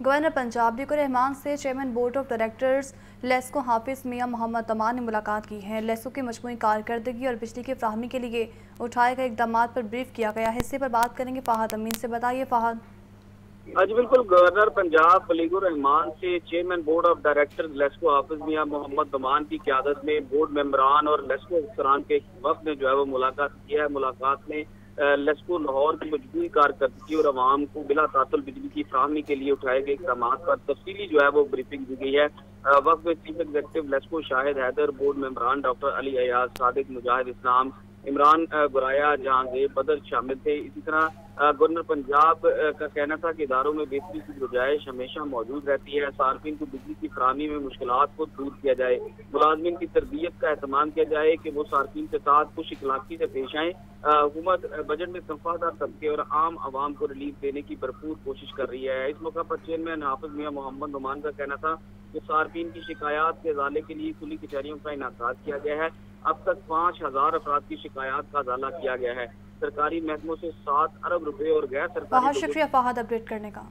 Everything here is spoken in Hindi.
गवर्नर पंजाब बिको रहमान से chairman board of directors LESCO Hafiz Mian Mohammad तमान ने मुलाकात की है। लेस्को की मजमू कारकर्दगी और बिजली की फ्राहमी के लिए उठाए गए इकदाम पर ब्रीफ किया गया है। हिस्से पर बात करेंगे फ़ाहद अमीन से। बताइए फ़ाहद। आज बिल्कुल। गवर्नर पंजाब बलीगुर रहमान से chairman board of director LESCO Hafiz Mian Mohammad दमान की क्यादत में बोर्ड मेम्बरान और लेस्को अफसरान के वक्त ने जो है वो मुलाकात किया है। मुलाकात में लेस्को लाहौर की मजबूरी कारकर्दगी और आवाम को बिला तातुल बिजली की फ्राहमी के लिए उठाए गए इकदाम पर तफसीली जो है वो ब्रीफिंग दी गई है। वक्त में chief executive LESCO Shahid Haider board मेम्बरान doctor Ali Ayaz, Sadiq Mujahid Islam, Imran Guraya, Jahangir, Badar शामिल थे। इसी तरह गवर्नर पंजाब का कहना था कि इदारों में बेहतरी की गुंजाइश हमेशा मौजूद रहती है। सार्फिन को बिजली की फरहमी में मुश्किल को दूर किया जाए। मुलाजमन की तरबियत का अहतमाम किया जाए कि वो सार्फिन के साथ कुछ इखलाकी से पेश आए। हुकूमत बजट में तनख्वाहदार तबके और आम आवाम को रिलीफ देने की भरपूर कोशिश कर रही है। इस मौका पर चेयरमैन हाफिज मियाँ मोहम्मद नुमान का कहना था सार्फिन की शिकायत के जाले के लिए खुली कचहरियों का इनका किया गया है। अब तक पाँच हज़ार अफराद की शिकायत का अजाला किया गया है। सरकारी महकमों से सात अरब रुपए और गैर सरकारी शुक्रिया, फहद अपडेट करने का।